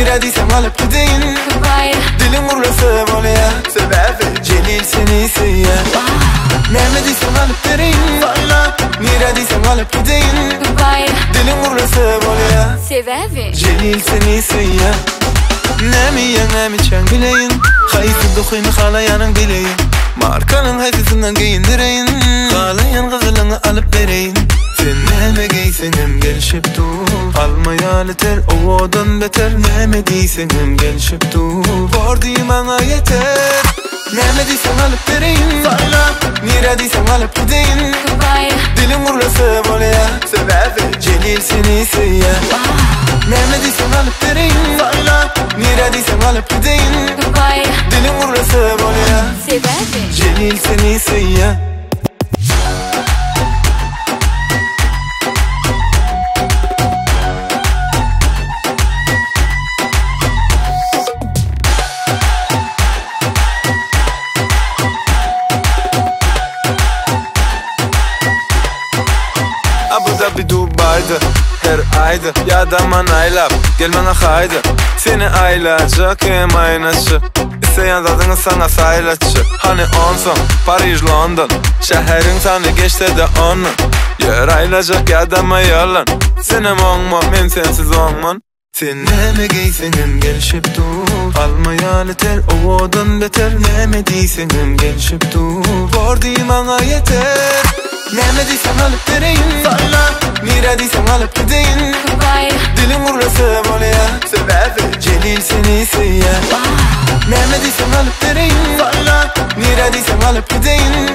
إرادي سمع لك دين دلي مر رسم عليا سبافة جليل سنيسية نعمدي سمع لك ترين إرادي سمع لك دين دلي مر رسم عليا سبافة جليل سنيسية نامي يا نامي تشانقلين خايف الدخين خالايانın bileyim Markanın hepsinden giyindireyim Kalayan kızılığını alıp vereyim sen neme giysen hem gelişip dur. Almaya yeter ovadan beter. Neme diysen hem gelişip dur. Var bana yeter. Neme diysen alıp vereyim. Sayla Nire diysen alıp gideyim. Dilim vurlası böyle ya Sebebi Celil seni sıyya Neme diysen alıp vereyim. Sayla Nire diysen alıp gideyim. Dilim vurlası böyle ya Sebebi Celil seni sıyya Abu Dhabi Dubai'de her ayda. Ya da man aylap gel bana haydi. Seni aylayacak hem aynaşı İsteyen zadını sana saylaçı Hani onsun Paris London. Şehrin sana geçti de onun. Yer aylayacak ya da ma yalan Senem olma men sensiz olman sen neme giysen hem gelişip dur. Almaya yeter ovadan beter. Neme diysen hem gelişip dur. Var bana yeter Neme diysen alıp vereyim. Sayla Nire diysen alıp gideyim. Kubaya Dilim vurlası böyle ya Sebebi? Celil seni sıyya Neme diysen alıp vereyim. Sayla Nire diysen alıp gideyim